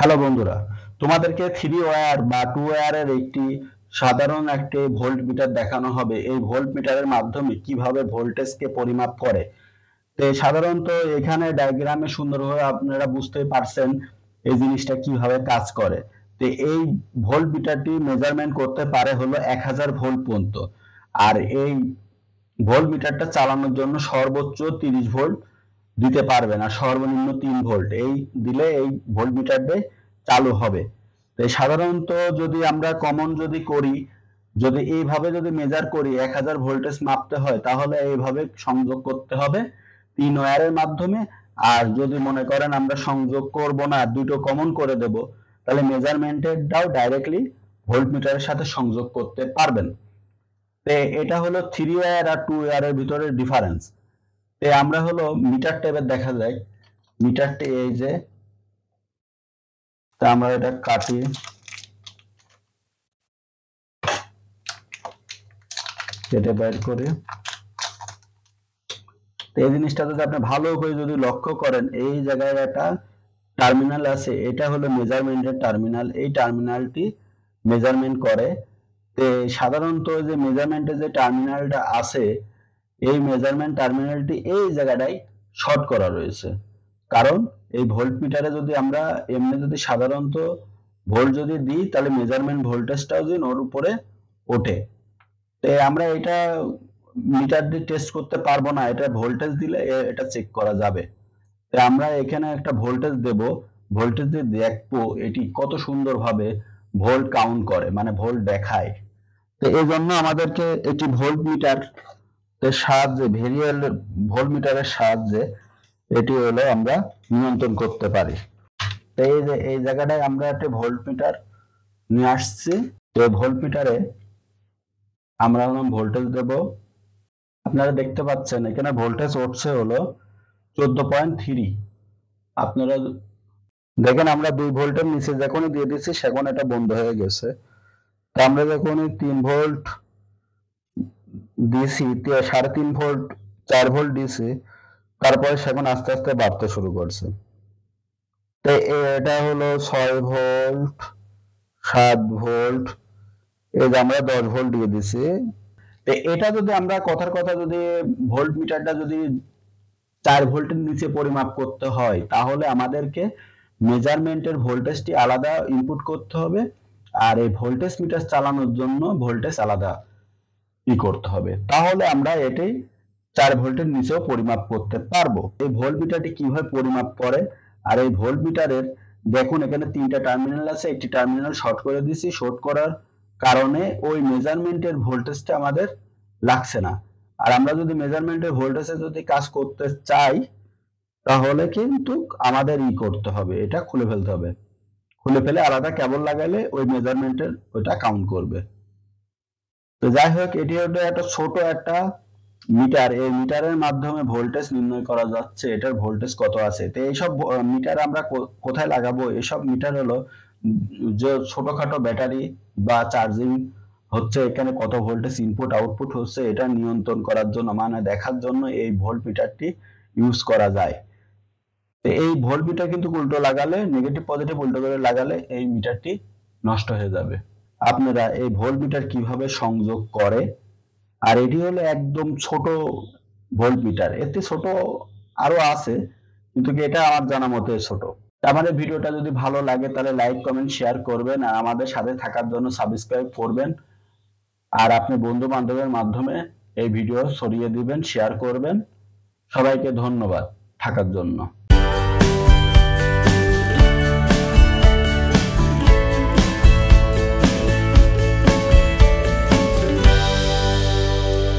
Hello বন্ধুরা, তোমাদেরকে three wire বা টু ওয়্যারের একটি সাধারণ একটি ভোল্ট মিটার দেখানো হবে। এই ভোল্ট মিটারের মাধ্যমে কীভাবে ভোল্টেজকে পরিমাপ করে? তো সাধারণত এখানে ডায়াগ্রামে সুন্দরভাবে আপনারা বুঝতে পারছেন এই জিনিসটা কীভাবে কাজ করে। তো এই ভোল্ট মিটারটি মেজারমেন্ট করতে পারে হলো এক হাজার ভোল্ট পর্যন্ত। আর এই ভোল্ট মিটারটা চালানোর জন্য সর্বোচ্চ তিরিশ ভোল্ট দিতে পারবে না, সর্বনিম্ন তিন ভোল্ট। এই দিলে এই ভোল্ট মিটারটি চালু হবে। তো সাধারণত যদি আমরা কমন যদি করি, যদি এইভাবে যদি মেজার করি, এক হাজার ভোল্টেজ মাপতে হয়, তাহলে এইভাবে সংযোগ করতে হবে তিন ওয়ারের মাধ্যমে। আর যদি মনে করেন আমরা সংযোগ করব না, দুটো কমন করে দেব, তাহলে মেজারমেন্টেরটাও ডাইরেক্টলি ভোল্ট মিটারের সাথে সংযোগ করতে পারবেন। তো এটা হলো থ্রি ওয়ার আর টু ওয়্যারের ভিতরে ডিফারেন্স আমরা হলো মিটার টেপের দেখা যায়। মিটারটি এই যে, তা আমরা এটা কাটি। কেটে বের করি। এই জিনিসটা যদি আপনি ভালো করে যদি লক্ষ্য করেন, এই জায়গায় একটা টার্মিনাল আছে, এটা হলো মেজারমেন্টের টার্মিনাল এই টার্মিনালটি মেজারমেন্ট করে। সাধারণত যে মেজারমেন্টের যে টার্মিনালটা আছে এই মেজারমেন্ট টার্মিনালটি এই জায়গাটায় শর্ট করা রয়েছে। কারণ এই ভোল্ট মিটারে যদি আমরা এমনি যদি সাধারণত ভোল্ট যদি দিই, তাহলে মেজারমেন্ট ভোল্টেজটাও যদি ওর উপরে ওঠে। তো আমরা এটা মিটার দিয়ে টেস্ট করতে পারব না, এটা ভোল্টেজ দিলে এটা চেক করা যাবে। তো আমরা এখানে একটা ভোল্টেজ দেব ভোল্টেজ দিয়ে দেখব এটি কত সুন্দরভাবে ভোল্ট কাউন্ট করে মানে ভোল্ট দেখায়। তো এই জন্য আমাদেরকে একটি ভোল্ট মিটার এর সাহায্যে, ভেরিয়েল ভোল্ট মিটারের সাহায্যে এটি হলো আমরা নিয়ন্ত্রণ করতে পারি। এই যে, এই জায়গাটায় আমরা একটা ভোল্ট মিটার নিয়ে আসছি। তো ভোল্ট মিটারে আমরা ভোল্টেজ দেব। আপনারা দেখতে পাচ্ছেন, এখানে ভোল্টেজ উঠছে হলো চোদ্দ পয়েন্ট থ্রি আপনারা দেখেন, আমরা দুই ভোল্টের নিচে যখনই দিয়ে দিচ্ছি, সেখন এটা বন্ধ হয়ে গেছে। তো আমরা যখনই তিন ভোল্ট দিছি সাড়ে তিন ভোল্ট, চার ভোল্ট ডিসি তারপরে সেখন আস্তে আস্তে বাড়তে শুরু করছে। তো এটা হলো ছয় ভোল্ট, সাত ভোল্ট, এই যে আমরা দশ ভোল্ট দিয়ে দিছি। তো এটা যদি আমরা কথার কথা যদি ভোল্ট মিটারটা যদি চার ভোল্টের নিচে পরিমাপ করতে হয়, তাহলে আমাদেরকে মেজারমেন্টের ভোল্টেজটি আলাদা ইনপুট করতে হবে, আর এই ভোল্টেজ মিটার চালানোর জন্য ভোল্টেজ আলাদা। ই করতে হবে। তাহলে আমরা এটি চার ভোল্টের নিচেও পরিমাপ করতে পারব। এই ভোল্ট মিটারটি কীভাবে পরিমাপ করে? আর এই ভোল্ট মিটারের দেখুন এখানে তিনটা টার্মিনাল আছে, একটি টার্মিনাল শর্ট করে দিছি শর্ট করার কারণে ওই মেজারমেন্টের ভোল্টেজটা আমাদের লাগছে না। আর আমরা যদি মেজারমেন্টের ভোল্টেজে যদি কাজ করতে চাই, তাহলে কিন্তু আমাদের ই করতে হবে। এটা খুলে ফেলতে হবে। খুলে ফেলে আলাদা কেবল লাগালে ওই মেজারমেন্টের ওইটা কাউন্ট করবে। তো যাই হোক এটি হলো একটা ছোট একটা মিটার। এই মিটারের মাধ্যমে ভোল্টেজ নির্ণয় করা যাচ্ছে। এটার ভোল্টেজ কত আছে? তো এইসব মিটার আমরা কোথায় লাগাবো? এসব মিটার হলো, যে ছোটখাটো ব্যাটারি বা চার্জিং হচ্ছে, এখানে কত ভোল্টেজ ইনপুট আউটপুট হচ্ছে, এটা নিয়ন্ত্রণ করার জন্য মানে দেখার জন্য এই ভোল্ট মিটারটি ইউজ করা যায়। তো এই ভোল্ট মিটার কিন্তু উল্টো লাগালে নেগেটিভ পজিটিভ উল্টো করে লাগালে, এই মিটারটি নষ্ট হয়ে যাবে। আপনারা এই ভোল্ট মিটার কীভাবে সংযোগ করে? আর এটি হলো একদম ছোট ভোল্ট মিটার এতে ছোট আরও আছে, কিন্তু এটা আমার জানা মতে ছোট। আমাদের ভিডিওটা যদি ভালো লাগে, তাহলে লাইক, কমেন্ট, শেয়ার করবেন আর আমাদের সাথে থাকার জন্য সাবস্ক্রাইব করবেন। আর আপনি বন্ধু বান্ধবের মাধ্যমে এই ভিডিও ছড়িয়ে দিবেন, শেয়ার করবেন। সবাইকে ধন্যবাদ থাকার জন্য।